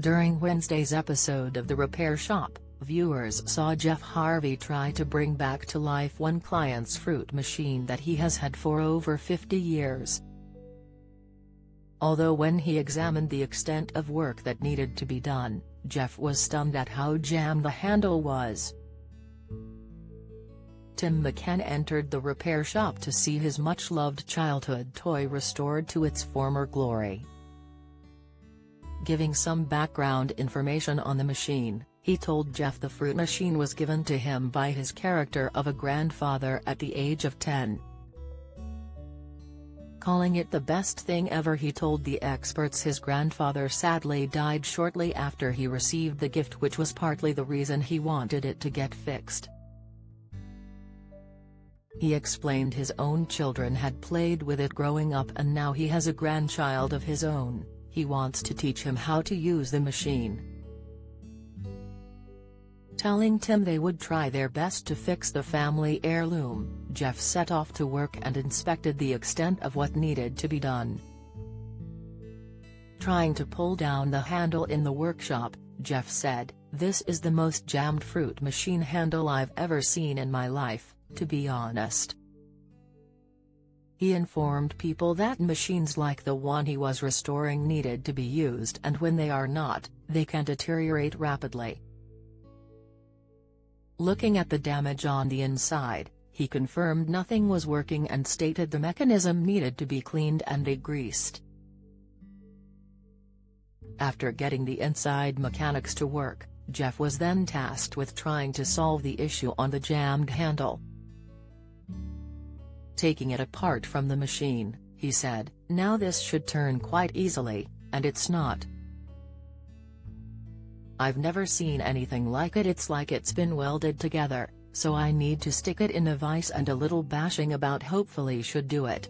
During Wednesday's episode of The Repair Shop, viewers saw Geoff Harvey try to bring back to life one client's fruit machine that he has had for over 50 years. Although when he examined the extent of work that needed to be done, Geoff was stunned at how jammed the handle was. Tim McCann entered the repair shop to see his much-loved childhood toy restored to its former glory. Giving some background information on the machine, he told Geoff the fruit machine was given to him by his character of a grandfather at the age of 10. Calling it the best thing ever he told the experts his grandfather sadly died shortly after he received the gift which was partly the reason he wanted it to get fixed. He explained his own children had played with it growing up and now he has a grandchild of his own, he wants to teach him how to use the machine. Telling Tim they would try their best to fix the family heirloom, Geoff set off to work and inspected the extent of what needed to be done. Trying to pull down the handle in the workshop, Geoff said, this is the most jammed fruit machine handle I've ever seen in my life, to be honest. He informed people that machines like the one he was restoring needed to be used and when they are not, they can deteriorate rapidly. Looking at the damage on the inside, he confirmed nothing was working and stated the mechanism needed to be cleaned and degreased. After getting the inside mechanics to work, Geoff was then tasked with trying to solve the issue on the jammed handle. Taking it apart from the machine, he said, now this should turn quite easily, and it's not. I've never seen anything like it it's like it's been welded together, so I need to stick it in a vise and a little bashing about hopefully should do it.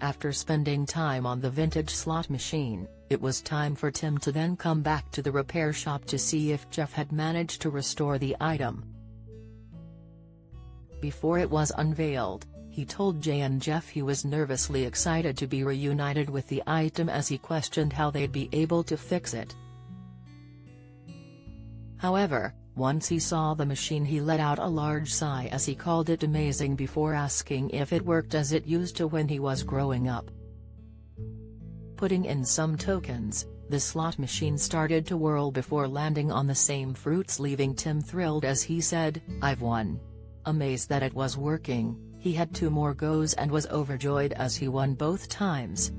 After spending time on the vintage slot machine, it was time for Tim to then come back to the repair shop to see if Geoff had managed to restore the item. Before it was unveiled, he told Jay and Geoff he was nervously excited to be reunited with the item as he questioned how they'd be able to fix it. However, once he saw the machine he let out a large sigh as he called it amazing before asking if it worked as it used to when he was growing up. Putting in some tokens, the slot machine started to whirl before landing on the same fruits leaving Tim thrilled as he said, I've won. Amazed that it was working, he had two more goes and was overjoyed as he won both times.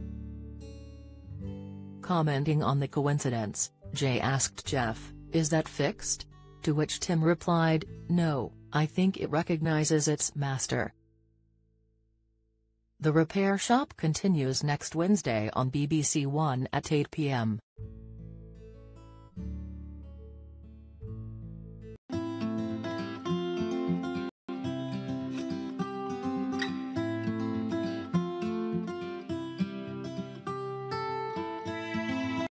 Commenting on the coincidence, Jay asked Geoff, is that fixed? To which Tim replied, no, I think it recognizes its master. The repair shop continues next Wednesday on BBC One at 8 p.m.